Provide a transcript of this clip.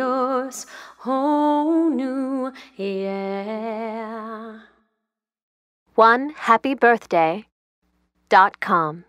yours, new. One happy birthday dot com.